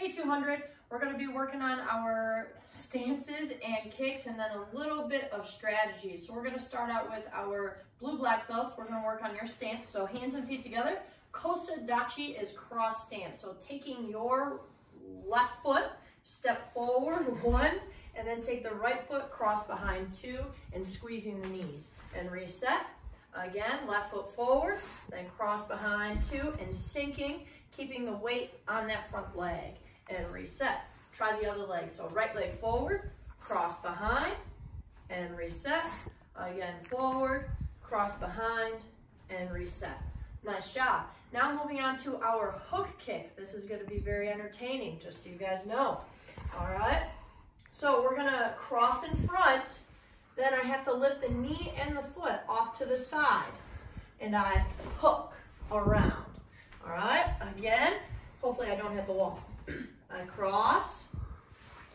A200, we're gonna be working on our stances and kicks and then a little bit of strategy. So we're gonna start out with our blue black belts. We're gonna work on your stance. So hands and feet together. Kosadachi is cross stance. So taking your left foot, step forward, one, and then take the right foot, cross behind two, and squeezing the knees. And reset. Again, left foot forward, then cross behind two, and sinking, keeping the weight on that front leg. And reset. Try the other leg. So right leg forward, cross behind, and reset. Again, forward, cross behind, and reset. Nice job. Now moving on to our hook kick. This is gonna be very entertaining, just so you guys know. All right? So we're gonna cross in front, then I have to lift the knee and the foot off to the side, and I hook around. All right, again, hopefully I don't hit the wall. I cross,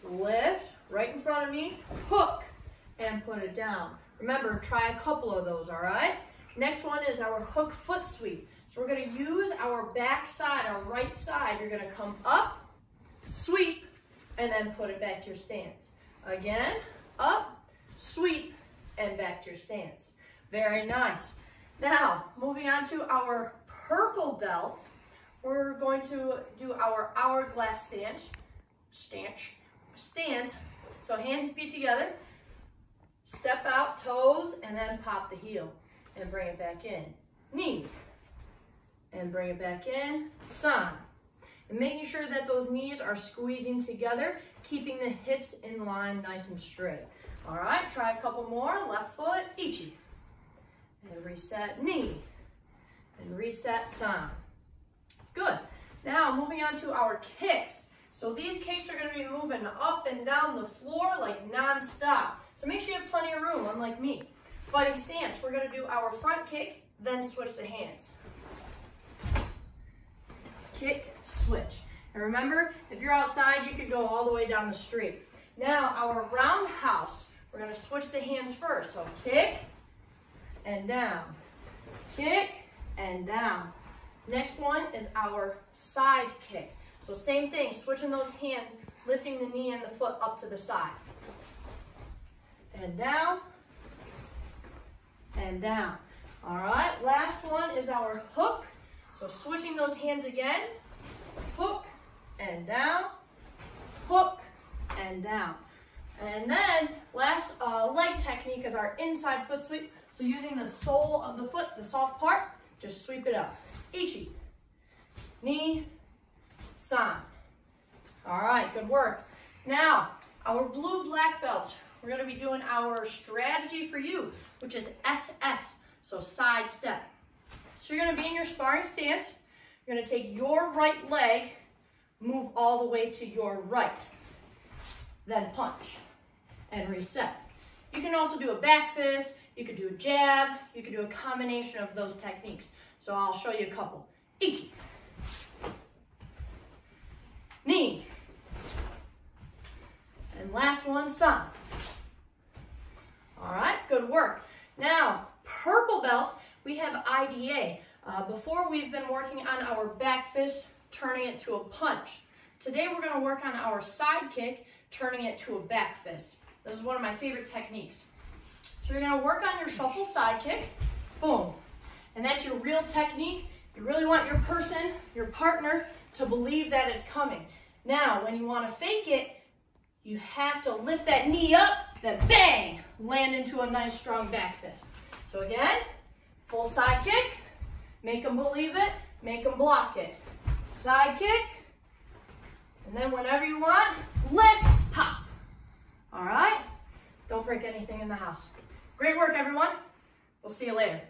lift, right in front of me, hook, and put it down. Remember, try a couple of those, all right? Next one is our hook foot sweep. So we're gonna use our back side, our right side. You're gonna come up, sweep, and then put it back to your stance. Again, up, sweep, and back to your stance. Very nice. Now, moving on to our purple belt, we're going to do our hourglass stance, stance, stance. So hands and feet together, step out, toes, and then pop the heel and bring it back in. Ni, and bring it back in, san. and making sure that those knees are squeezing together, keeping the hips in line nice and straight. All right, try a couple more. Left foot, ichi. And reset ni. And reset san. Good. Now moving on to our kicks. So these kicks are gonna be moving up and down the floor like non-stop. So make sure you have plenty of room, unlike me. Fighting stance, we're gonna do our front kick, then switch the hands kick, switch. And remember, if you're outside, you can go all the way down the street. Now, our roundhouse, we're gonna switch the hands first. So kick and down, kick and down. Next one is our side kick. So same thing, switching those hands, lifting the knee and the foot up to the side. And down, and down. All right, last one is our hook so switching those hands again, hook and down, hook and down. And then last uh, leg technique is our inside foot sweep. So using the sole of the foot, the soft part, just sweep it up. Ichi, ni, san. All right, good work. Now, our blue black belts, we're gonna be doing our strategy for you, which is SS, so side step. So you're gonna be in your sparring stance. You're gonna take your right leg, move all the way to your right. Then punch and reset. You can also do a back fist, you could do a jab, you could do a combination of those techniques. So I'll show you a couple. Ichi. Ni. And last one, san. All right, good work. Now, purple belts, we have IDA. Uh, before we've been working on our back fist, turning it to a punch. Today we're gonna work on our side kick, turning it to a back fist. This is one of my favorite techniques. So you're gonna work on your shuffle side kick, boom. And that's your real technique. You really want your person, your partner, to believe that it's coming. Now, when you wanna fake it, you have to lift that knee up, then bang, land into a nice strong back fist. So again, Full side kick. Make them believe it. Make them block it. Side kick. And then whenever you want, lift, pop. All right? Don't break anything in the house. Great work, everyone. We'll see you later.